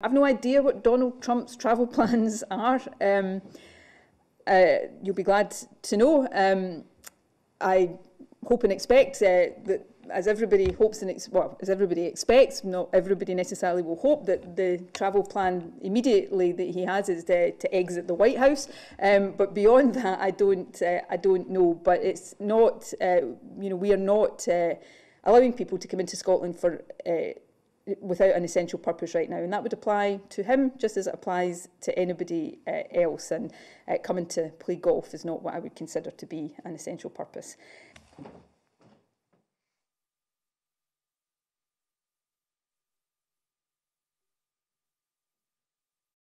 I've no idea what Donald Trump's travel plans are. Um, uh, you'll be glad to know. Um, I hope and expect uh, that as everybody hopes and ex well, as everybody expects, not everybody necessarily will hope that the travel plan immediately that he has is to, to exit the White House. Um, but beyond that, I don't, uh, I don't know. But it's not, uh, you know, we are not uh, allowing people to come into Scotland for. without an essential purpose right now. And that would apply to him just as it applies to anybody uh, else. And uh, coming to play golf is not what I would consider to be an essential purpose.